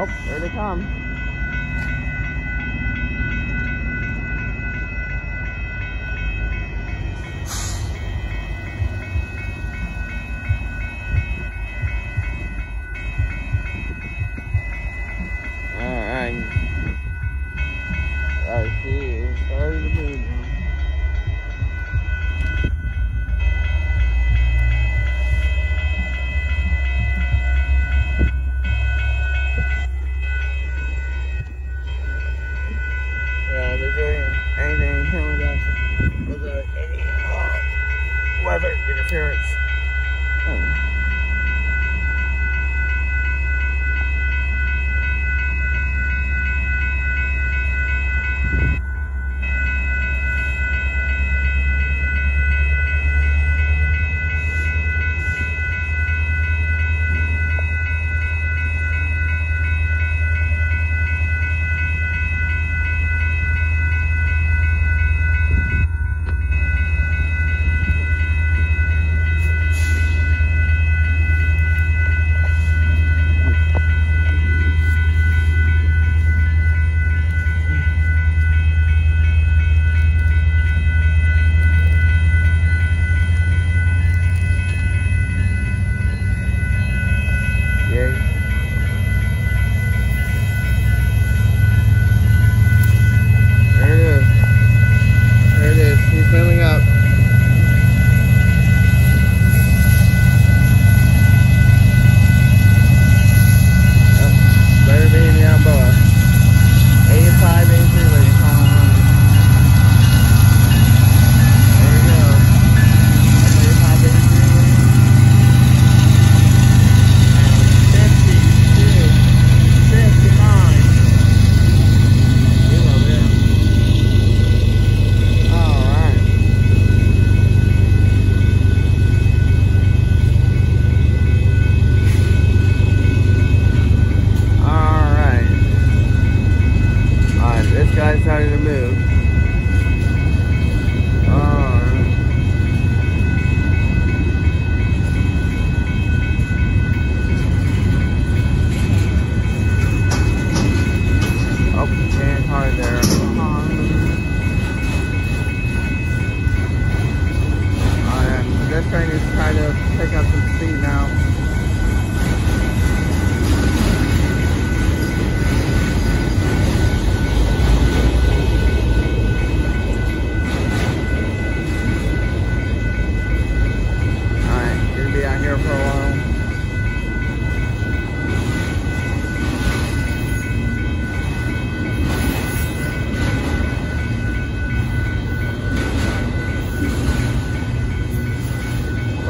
Oh, there they come. weather interference.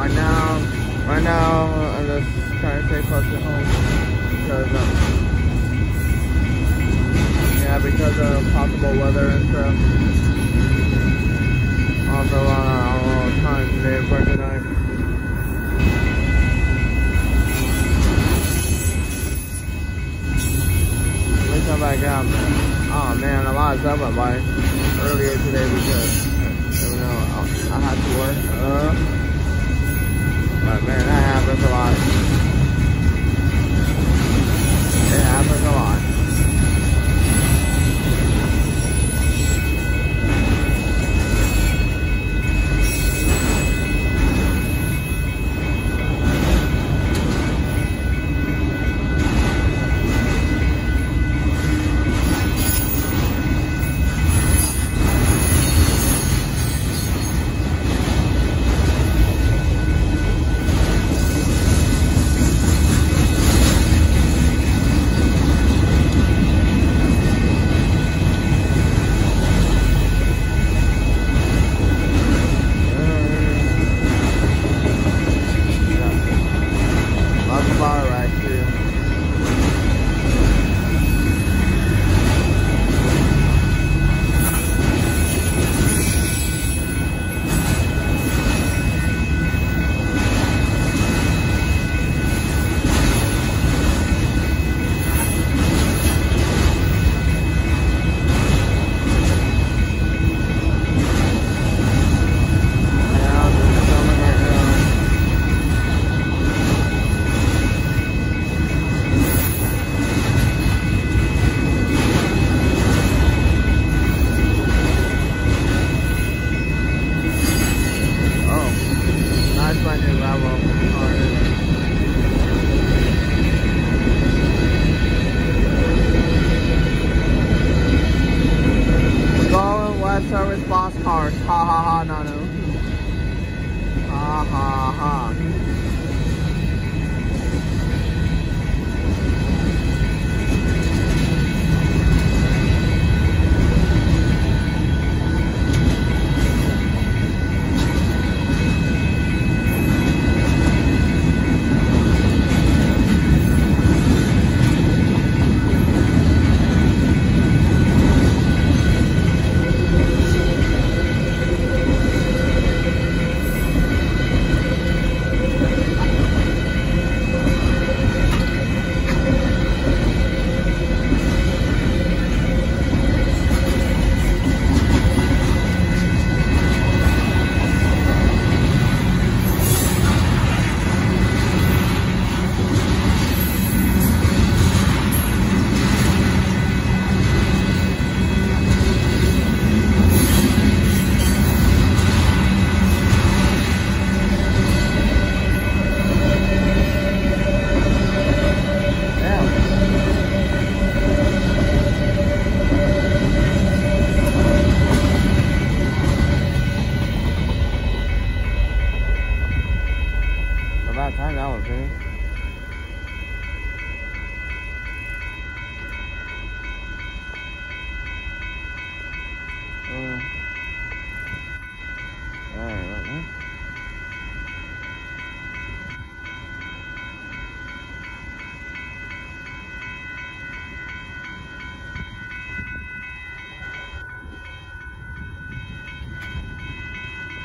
right now, right now, I'm just trying to stay close to home because, um, yeah, because of possible weather and stuff. Also, uh, all the time today, for tonight. Come back out, man. Oh man, a lot of stuff I bike earlier today because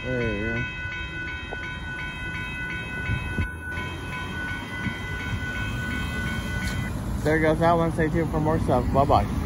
There you go. There goes that one. Stay tuned for more stuff. Bye-bye.